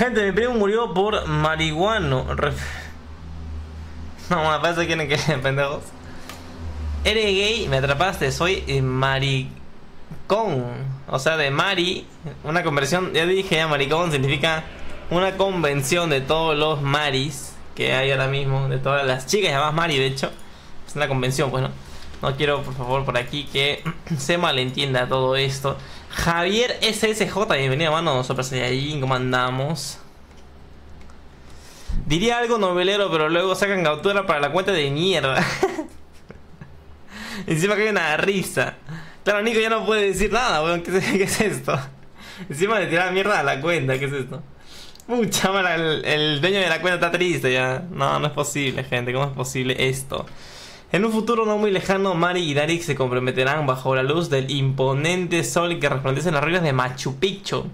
Gente, mi primo murió por marihuano. No, me parece que quieren que pendejos. Eres gay, me atrapaste, soy maricón. O sea, de Mari, una conversión, ya dije ya, maricón significa una convención de todos los maris que hay ahora mismo, de todas las chicas llamadas Mari, de hecho. Es una convención, pues. No quiero, por favor, por aquí que se malentienda todo esto. Javier SSJ, bienvenido, mano. Super Saiyajin, ¿cómo andamos? Diría algo novelero, pero luego sacan captura para la cuenta de mierda. Encima que hay una risa. Claro, Nico ya no puede decir nada, weón. ¿Qué, es esto? Encima de tirar mierda a la cuenta, ¿qué es esto? Mucha mala, el, el dueño de la cuenta está triste ya. No, no es posible, gente. ¿Cómo es posible esto? En un futuro no muy lejano, Mari y Darik se comprometerán bajo la luz del imponente sol que resplandece en las ruinas de Machu Picchu.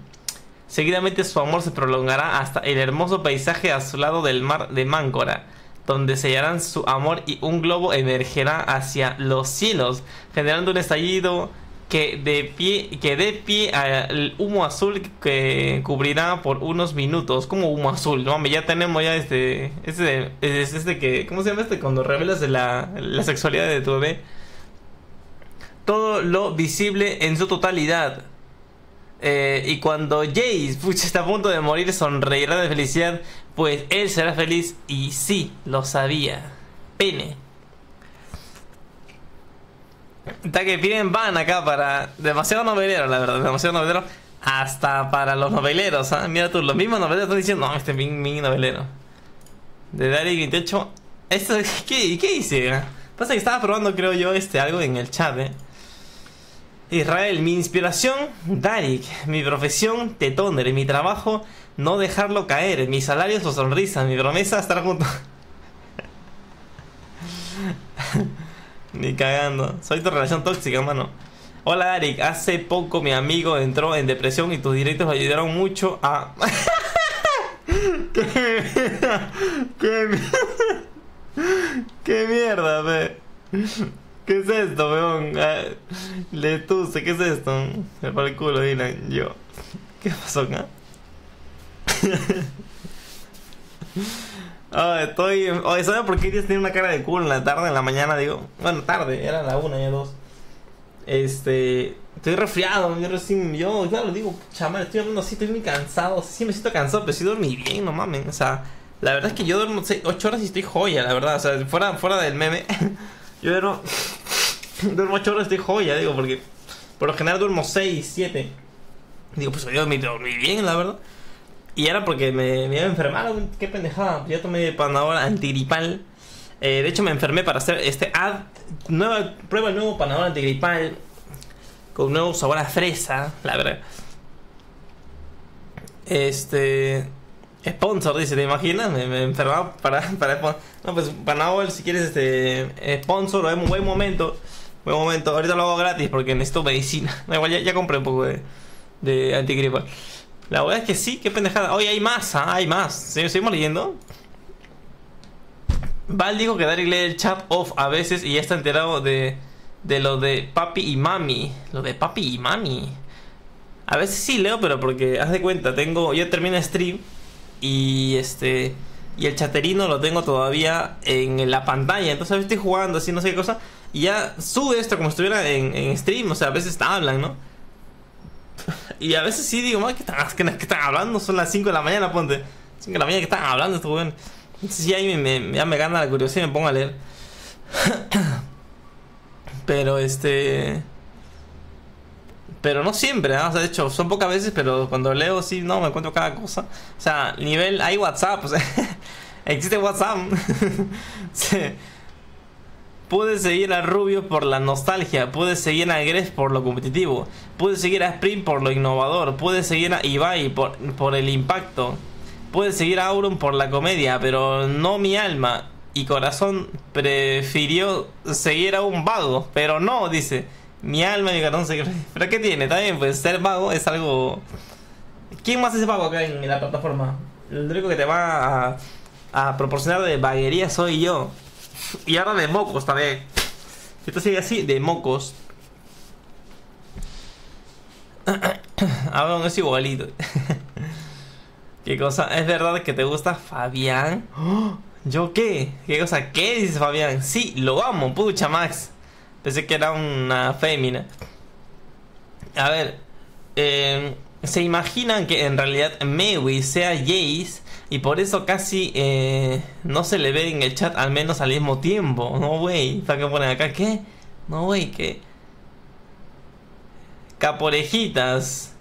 Seguidamente su amor se prolongará hasta el hermoso paisaje a su lado del mar de Máncora, donde sellarán su amor y un globo emergerá hacia los cielos, generando un estallido que de pie que dé pie al humo azul que cubrirá por unos minutos como humo azul no ya tenemos ya este este es este que cómo se llama este cuando revelas la, la sexualidad de tu bebé. Todo lo visible en su totalidad. Eh, y cuando Jace está a punto de morir sonreirá de felicidad pues él será feliz y sí lo sabía. Pene Está que piden van acá para. Demasiado novelero, la verdad. Demasiado novelero. Hasta para los noveleros, ¿ah? Mira tú, los mismos noveleros están diciendo, no, este es novelero. De Dari 28. Esto, ¿qué, ¿Qué hice? Ah? Pasa que estaba probando, creo yo, este algo en el chat, ¿eh? Israel, mi inspiración, Darik. Mi profesión, Tetoner. Mi trabajo, no dejarlo caer. Mi salario, su sonrisa. Mi promesa, estar junto. Ni cagando. Soy tu relación tóxica, mano. Hola, Eric. Hace poco mi amigo entró en depresión y tus directos ayudaron mucho a. ¿Qué mierda? ¿Qué mierda? ¿Qué mierda, ve? ¿Qué es esto, weón? Ah, le tuse, ¿qué es esto? Me para el culo, Dylan. Yo. ¿Qué pasó acá? Ah, estoy. Oye, ¿sabes por qué tiene una cara de culo en la tarde, en la mañana? Digo, bueno, tarde, era la una, ya dos. Este. Estoy resfriado, yo recién. Yo, claro, digo, chaval, estoy hablando así, estoy muy cansado. Sí, me siento cansado, pero sí dormí bien, no mames. O sea, la verdad es que yo duermo 8 horas y estoy joya, la verdad. O sea, fuera, fuera del meme, yo duermo. duermo 8 horas y estoy joya, digo, porque por lo general duermo 6, 7. Digo, pues yo dormí, dormí bien, la verdad. Y era porque me, me iba a qué pendejada. Ya tomé panadol antigripal. Eh, de hecho, me enfermé para hacer este ad. Nueva, prueba el nuevo panadol antigripal. Con nuevo sabor a fresa, la verdad. Este. Sponsor, dice, ¿te imaginas? Me, me enfermaba para, para. No, pues Panadol, si quieres, este. Sponsor, o un buen momento. Buen momento. Ahorita lo hago gratis porque necesito medicina. igual, ya, compré un poco de, de. La verdad es que sí, qué pendejada. Oye, hay más, ¿ah? hay más. ¿Seguimos leyendo? Val dijo que Daryl lee el chat off a veces y ya está enterado de, de lo de papi y mami. Lo de papi y mami. A veces sí leo, pero porque haz de cuenta, tengo. Yo termino stream y este. Y el chaterino lo tengo todavía en la pantalla. Entonces estoy jugando así, no sé qué cosa. Y ya sube esto como si estuviera en, en stream. O sea, a veces hablan, ¿no? Y a veces sí digo, ¿qué están, qué, están hablando? Son las 5 de la mañana, ponte. 5 de la mañana, ¿qué están hablando estos weones? Entonces sí, ahí me, ya me gana la curiosidad y me pongo a leer. pero este. Pero no siempre, ¿eh? o sea, de hecho, son pocas veces, pero cuando leo, sí, no, me encuentro cada cosa. O sea, nivel, hay WhatsApp, o existe WhatsApp. sí. Puedes seguir a Rubio por la nostalgia, puedes seguir a Gref por lo competitivo, puedes seguir a Sprint por lo innovador, puedes seguir a Ibai por, por el impacto, puedes seguir a Auron por la comedia, pero no mi alma y corazón prefirió seguir a un vago, pero no, dice, mi alma y mi corazón se... Pero ¿qué tiene? También, pues ser vago es algo... ¿Quién más es vago acá en la plataforma? El único que te va a, a proporcionar de vaguería soy yo. Y ahora de mocos también. Esto sigue así, de mocos. Ahora no es igualito. ¿Qué cosa? ¿Es verdad que te gusta Fabián? ¡Oh! ¿Yo qué? ¿Qué cosa? ¿Qué dice Fabián? Sí, lo amo, pucha Max. Pensé que era una fémina. A ver, eh, ¿se imaginan que en realidad Mewi sea Jace y por eso casi eh, no se le ve en el chat al menos al mismo tiempo? No, wey, ¿para qué ponen acá? ¿Qué? No, wey, ¿qué? Caporejitas.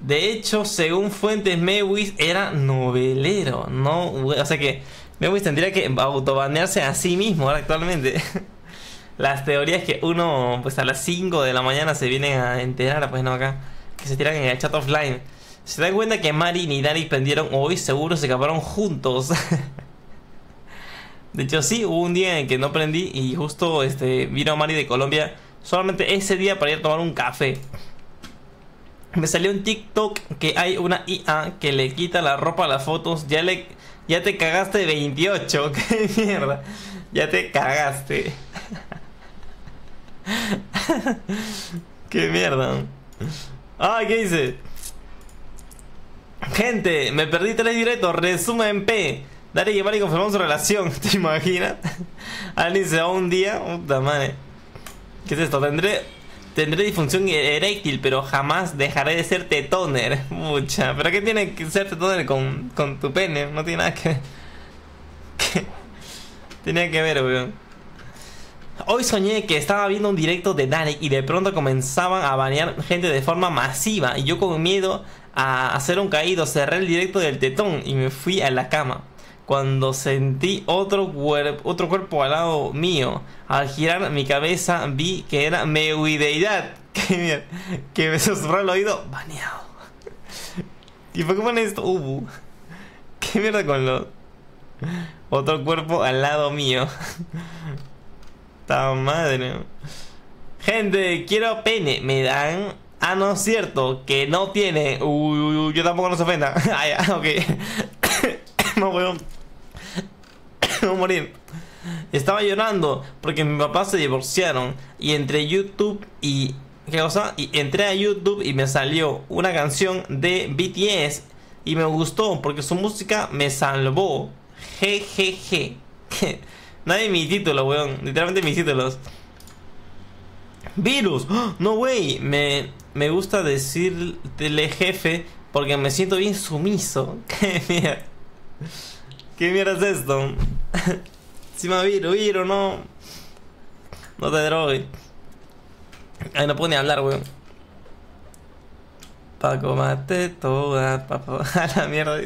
De hecho, según fuentes, Mewis era novelero, ¿no? O sea que Mewis tendría que autobanearse a sí mismo ahora actualmente. Las teorías que uno, pues a las 5 de la mañana se vienen a enterar, pues no acá, que se tiran en el chat offline. Se dan cuenta que Mari y Dani prendieron hoy, seguro se acabaron juntos. de hecho, sí, hubo un día en que no prendí y justo este, vino Mari de Colombia solamente ese día para ir a tomar un café. Me salió un TikTok que hay una IA que le quita la ropa a las fotos. Ya le ya te cagaste 28. Qué mierda. Ya te cagaste. Qué mierda. Ah, ¿qué dice? Gente, me perdí tres directos. Resumen P. Dale que y confirmamos su relación. ¿Te imaginas? Alguien se va un día. Puta madre. ¿Qué es esto? Tendré Tendré disfunción eréctil, pero jamás dejaré de ser tetoner. Mucha. ¿Pero qué tiene que ser tetoner con, con tu pene? No tiene nada que... ¿Qué? Tenía que ver, weón. Hoy soñé que estaba viendo un directo de Dani y de pronto comenzaban a banear gente de forma masiva. Y yo con miedo a hacer un caído cerré el directo del tetón y me fui a la cama cuando sentí otro, otro cuerpo al lado mío. Al girar mi cabeza vi que era Meuideidad. Que, que me susurró al oído. Baneado. ¿Y por qué pone esto? Uh, ¿Qué mierda con lo? Otro cuerpo al lado mío. Ta madre. Gente, quiero pene. Me dan. Ah, no es cierto. Que no tiene. Uy, yo tampoco no se ofenda. ah, ya, ok. no, weón. no morir. Estaba llorando porque mi papá se divorciaron. Y entre YouTube y. ¿Qué cosa? Y entré a YouTube y me salió una canción de BTS. Y me gustó porque su música me salvó. Jejeje. Nadie mi título, weón. Literalmente mis títulos. Virus. No, wey. Me, me gusta decirle jefe porque me siento bien sumiso. Qué mierda. ¿Qué mierda es esto? si me viro, viro, no. No te drogues. Ay, no puedo ni hablar, weón. Paco mate toda, papá. A la mierda.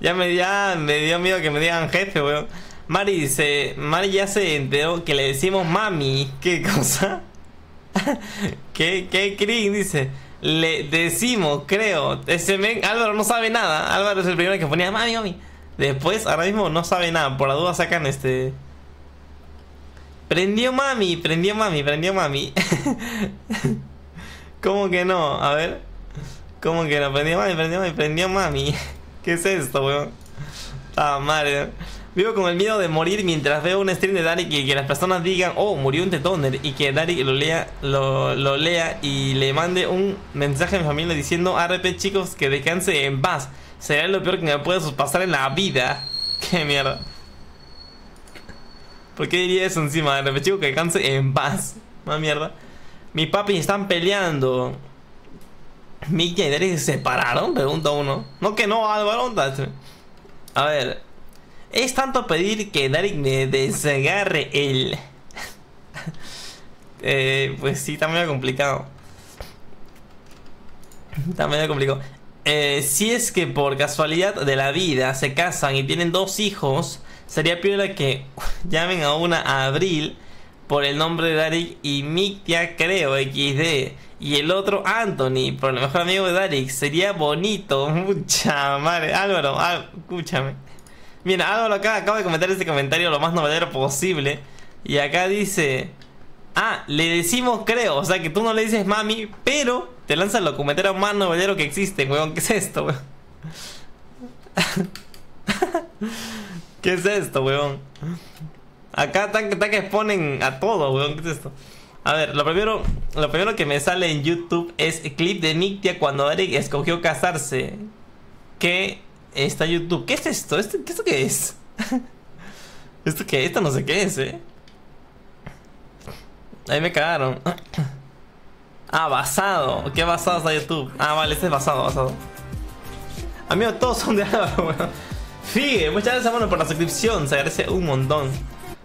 Ya me, ya me dio miedo que me digan jefe, weón. Mari dice, Mari ya se enteró que le decimos mami. ¿Qué cosa? ¿Qué, qué? Dice. Le decimos, creo. Ese men, Álvaro no sabe nada. Álvaro es el primero que ponía mami, mami. Después, ahora mismo no sabe nada. Por la duda sacan este. Prendió mami, prendió mami, prendió mami. ¿Cómo que no? A ver. ¿Cómo que no? Prendió mami, prendió mami, prendió mami. ¿Qué es esto, weón? Ah. Vivo con el miedo de morir mientras veo un stream de Darik y que las personas digan, oh, murió un tetoner. Y que Darik lo lea, lo, lo lea y le mande un mensaje a mi familia diciendo, RP chicos, que descanse en paz. Sería lo peor que me puede pasar en la vida. Qué mierda. ¿Por qué diría eso encima? De chico que descanse en paz. Más mierda. Mi papi están peleando. Mickey y Derek se separaron, pregunta uno. No que no, Álvaro. A ver. Es tanto pedir que Derek me desagarre él. eh, pues sí, está medio complicado. Está medio complicado. Eh, si es que por casualidad de la vida se casan y tienen dos hijos, sería peor que llamen a una a Abril por el nombre de Darik y Miktia creo XD y el otro Anthony por el mejor amigo de Darik sería bonito mucha madre Álvaro escúchame mira Álvaro acá acaba de comentar este comentario lo más novedero posible y acá dice ah le decimos creo o sea que tú no le dices mami pero te lanza el documentero más novedero que existe, weón. ¿Qué es esto, weón? ¿Qué es esto, weón? Acá están que exponen a todo, weón. ¿Qué es esto? A ver, lo primero, lo primero que me sale en YouTube es el clip de Nictia cuando Eric escogió casarse. que está YouTube. ¿Qué es esto? ¿Esto, esto qué es? ¿Esto qué? Esto no sé qué es, eh. Ahí me cagaron. Ah, basado. ¿Qué basado está YouTube? Ah, vale, este es basado, basado. Amigo, todos son de Álvaro, weón. Figue, muchas gracias, bueno, por la suscripción. Se agradece un montón.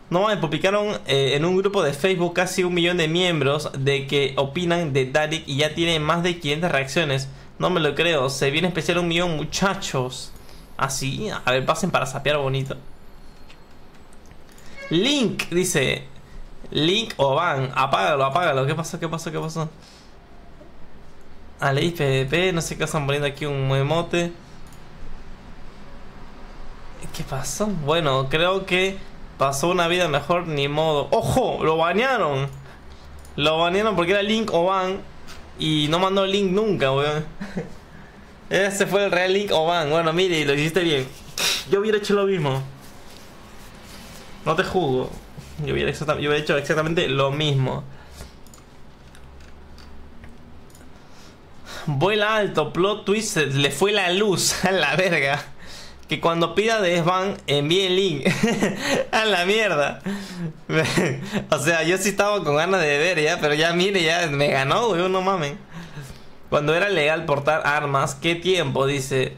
No me publicaron eh, en un grupo de Facebook casi un millón de miembros de que opinan de Darik y ya tiene más de 500 reacciones. No me lo creo. Se viene especial un millón, muchachos. Así, ¿Ah, a ver, pasen para sapear bonito. Link, dice. Link o van. Apágalo, apágalo. ¿Qué pasó? ¿Qué pasó? ¿Qué pasó? A ley PvP, no sé qué están poniendo aquí un emote. ¿Qué pasó? Bueno, creo que pasó una vida mejor, ni modo. ¡Ojo! Lo banearon. Lo banearon porque era Link o van. Y no mandó Link nunca, weón. Ese fue el real Link o van. Bueno, mire, lo hiciste bien. Yo hubiera hecho lo mismo. No te juzgo. Yo hubiera, hecho exactamente lo mismo. Vuela alto, plot twist, le fue la luz a la verga. Que cuando pida de Svan, envíe el link. a la mierda. o sea, yo sí estaba con ganas de ver ya, pero ya mire, ya me ganó, weón, no mames. Cuando era legal portar armas, ¿qué tiempo? Dice.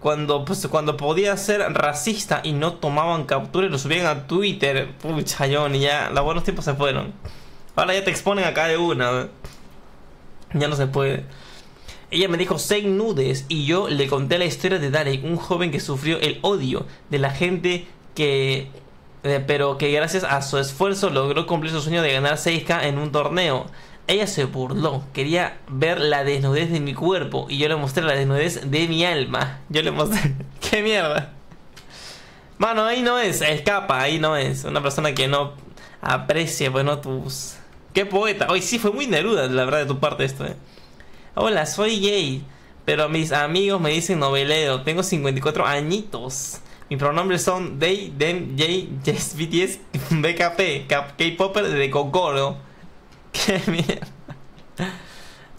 Cuando, pues, cuando podía ser racista y no tomaban captura y lo subían a Twitter. Pucha, Johnny, ya. Los buenos tiempos se fueron. Ahora ya te exponen acá de una. Ya no se puede. Ella me dijo seis nudes y yo le conté la historia de Darek, un joven que sufrió el odio de la gente que... Eh, pero que gracias a su esfuerzo logró cumplir su sueño de ganar 6k en un torneo. Ella se burló, quería ver la desnudez de mi cuerpo y yo le mostré la desnudez de mi alma. Yo le mostré... ¡Qué mierda! Mano, ahí no es, escapa, ahí no es. Una persona que no aprecia, bueno, tus... ¡Qué poeta! Hoy sí fue muy Neruda, la verdad, de tu parte esto, eh. Hola, soy gay, pero mis amigos me dicen novelero. Tengo 54 añitos. Mis pronombres son they, them, jay, yes, BTS, BKP, K-Popper de Kokoro. Qué mierda.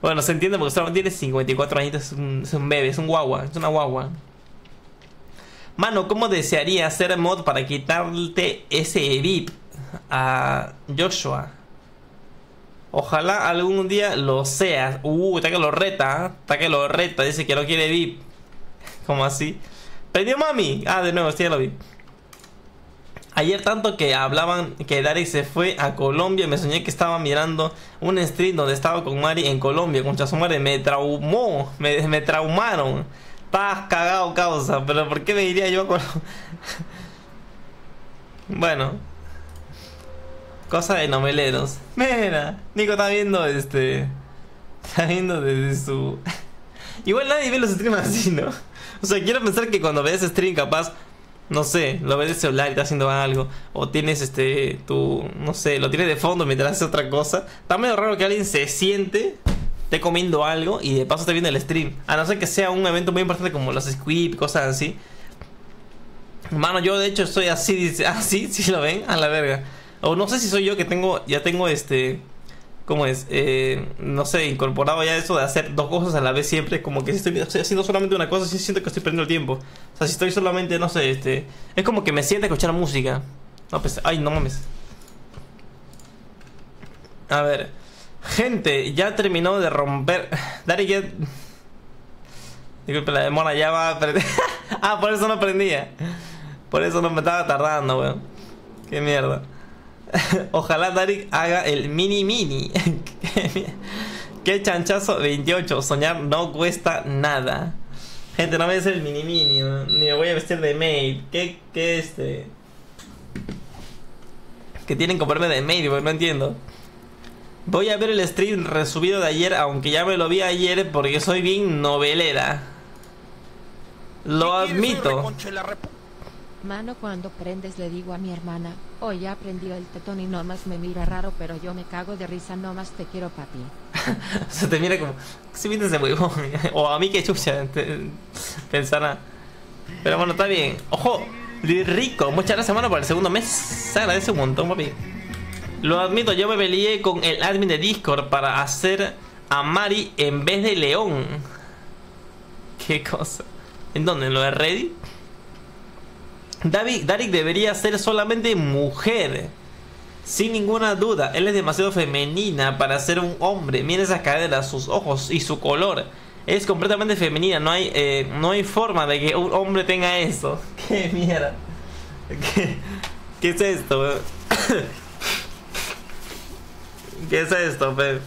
Bueno, se entiende porque solamente tiene 54 añitos. Es un, bebé, es un guagua, es una guagua. Mano, ¿cómo desearía hacer mod para quitarte ese VIP a Joshua? Ojalá algún día lo seas. Uh, está que lo reta. ¿eh? Está que lo reta. Dice que no quiere VIP. ¿Cómo así? ¿Prendió mami? Ah, de nuevo, sí, ya lo vi. Ayer tanto que hablaban que Dari se fue a Colombia, me soñé que estaba mirando un stream donde estaba con Mari en Colombia, con Chasumare, me traumó, me, me traumaron. Estás cagado causa, pero ¿por qué me diría yo con... bueno, Cosa de noveleros. Mira, Nico está viendo este. Está viendo desde su. Igual nadie ve los streams así, ¿no? O sea, quiero pensar que cuando ves stream, capaz, no sé, lo ves de celular y está haciendo algo. O tienes este. tu. no sé, lo tienes de fondo mientras haces otra cosa. Está medio raro que alguien se siente. Esté comiendo algo y de paso esté viendo el stream. A no ser que sea un evento muy importante como los squib, cosas así. Mano, yo de hecho estoy así, dice. Ah, sí, sí lo ven, a la verga. O no sé si soy yo que tengo, ya tengo este, ¿cómo es? Eh, no sé, incorporado ya eso de hacer dos cosas a la vez siempre. Como que si estoy, haciendo solamente una cosa, sí siento que estoy perdiendo el tiempo. O sea, si estoy solamente, no sé, este, es como que me siento a escuchar música. No, pues, ay, no mames. A ver, gente, ya terminó de romper. Dari ya. Disculpe, la demora ya va a ah, por eso no prendía. Por eso no me estaba tardando, weón. Qué mierda. Ojalá Darik haga el mini mini. Qué chanchazo 28. Soñar no cuesta nada. Gente, no voy a hacer el mini mini. Ni me voy a vestir de maid. ¿Qué, qué este? Que tienen que comprarme de maid, no entiendo. Voy a ver el stream resubido de ayer, aunque ya me lo vi ayer porque soy bien novelera. Lo admito. Cuando prendes le digo a mi hermana, hoy ya aprendió el tetón y nomás me mira raro, pero yo me cago de risa, nomás te quiero papi. Se te mira como, si vienes de huevo, o a mí que chucha, pensará. Pero bueno, está bien. Ojo, rico, muchas gracias mano por el segundo mes, se agradece un montón papi. Lo admito, yo me peleé con el admin de Discord para hacer a Mari en vez de León. Qué cosa. ¿En dónde? ¿En lo de Reddit? Darik debería ser solamente mujer. Sin ninguna duda, él es demasiado femenina para ser un hombre. Mira esas caderas, sus ojos y su color. Es completamente femenina. No hay, eh, no hay forma de que un hombre tenga eso. ¡Qué mierda! ¿Qué, qué es esto? ¿Qué es esto, pe?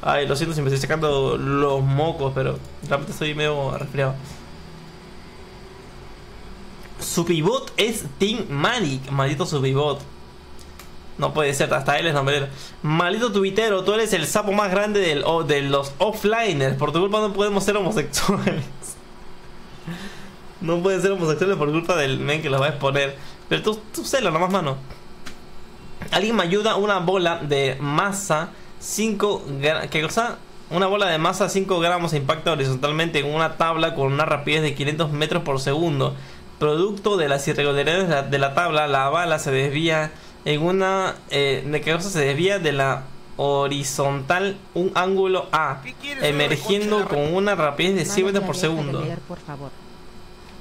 Ay, lo siento si me estoy sacando los mocos, pero realmente estoy medio resfriado. Su pivot es Team Manic. Maldito su pivot. No puede ser, hasta él es nombrero. Maldito tuitero, tú eres el sapo más grande del, de los offliners. Por tu culpa no podemos ser homosexuales. No pueden ser homosexuales por culpa del men que los va a exponer. Pero tú, tú celo nomás, mano. Alguien me ayuda una bola de masa 5 gra- ¿Qué cosa? Una bola de masa 5 gramos impacta horizontalmente en una tabla con una rapidez de 500 metros por segundo. Producto de las irregularidades de la, de la tabla, la bala se desvía en una... Eh, ¿De qué cosa se desvía? De la horizontal un ángulo A, ¿Qué quieres, emergiendo con una rapidez de Mano, 100 metros por segundo. leer, por favor.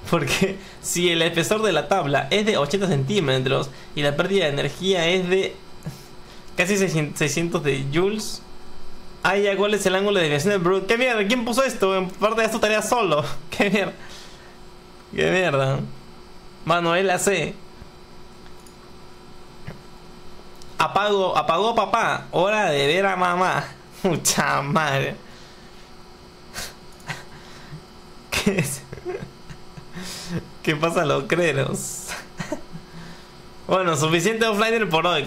Porque si el espesor de la tabla es de 80 centímetros y la pérdida de energía es de casi 600 600 de joules, ay, ya, ¿cuál es el ángulo de desviación del Brute? ¿Qué mierda? ¿Quién puso esto? En parte de esto tarea solo. ¿Qué mierda? ¿Qué mierda? Manuel AC. Apago, apagó papá. Hora de ver a mamá. Mucha madre. ¿Qué es? ¿Qué pasa, los creros? bueno, suficiente offliner por hoy.